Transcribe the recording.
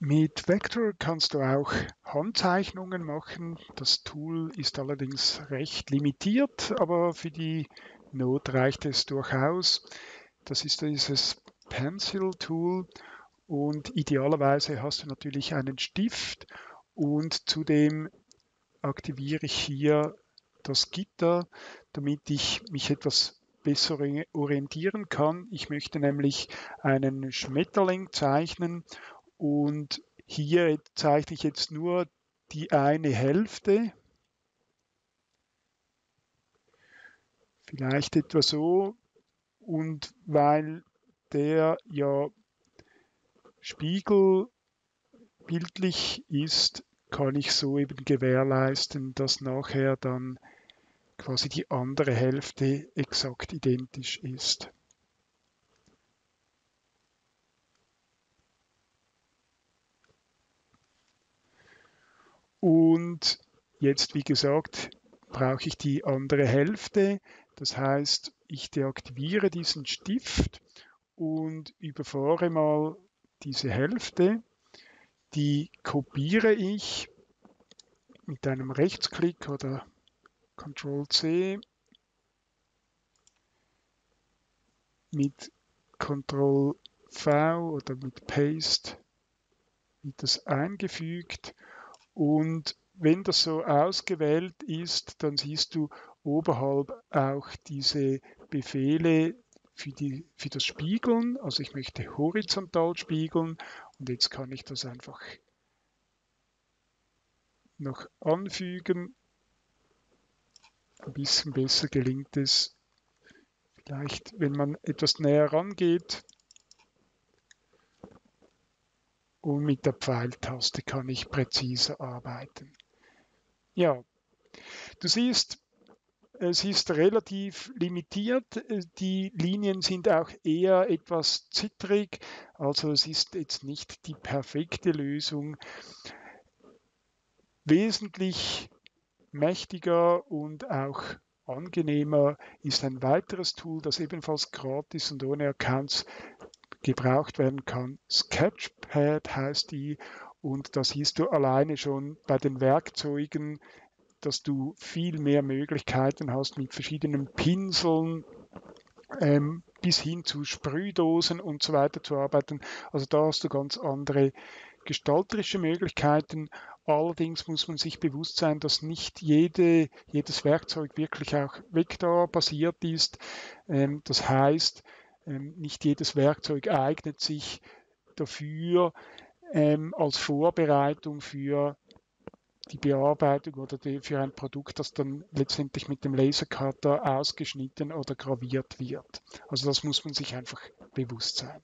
Mit Vector kannst du auch Handzeichnungen machen. Das Tool ist allerdings recht limitiert, aber für die Not reicht es durchaus. Das ist dieses Pencil Tool und idealerweise hast du natürlich einen Stift und zudem aktiviere ich hier das Gitter, damit ich mich etwas besser orientieren kann. Ich möchte nämlich einen Schmetterling zeichnen und hier zeichne ich jetzt nur die eine Hälfte. Vielleicht etwa so. Und weil der ja spiegelbildlich ist, kann ich so eben gewährleisten, dass nachher dann quasi die andere Hälfte exakt identisch ist. Und jetzt, wie gesagt, brauche ich die andere Hälfte. Das heißt, ich deaktiviere diesen Stift und überfahre mal diese Hälfte. Die kopiere ich mit einem Rechtsklick oder Ctrl C mit Ctrl V oder mit Paste wird das eingefügt und wenn das so ausgewählt ist, dann siehst du oberhalb auch diese Befehle für, die, für das Spiegeln. Also ich möchte horizontal spiegeln und jetzt kann ich das einfach noch anfügen. Ein bisschen besser gelingt es vielleicht, wenn man etwas näher rangeht. Und mit der Pfeiltaste kann ich präziser arbeiten. Ja, du siehst, es ist relativ limitiert. Die Linien sind auch eher etwas zittrig, also es ist jetzt nicht die perfekte Lösung. Wesentlich mächtiger und auch angenehmer ist ein weiteres Tool, das ebenfalls gratis und ohne Accounts gebraucht werden kann. Sketchpad heißt die und da siehst du alleine schon bei den Werkzeugen, dass du viel mehr Möglichkeiten hast mit verschiedenen Pinseln ähm, bis hin zu Sprühdosen und so weiter zu arbeiten. Also da hast du ganz andere gestalterische Möglichkeiten. Allerdings muss man sich bewusst sein, dass nicht jede, jedes Werkzeug wirklich auch vektorbasiert ist. Ähm, das heißt, nicht jedes Werkzeug eignet sich dafür ähm, als Vorbereitung für die Bearbeitung oder für ein Produkt, das dann letztendlich mit dem Lasercutter ausgeschnitten oder graviert wird. Also das muss man sich einfach bewusst sein.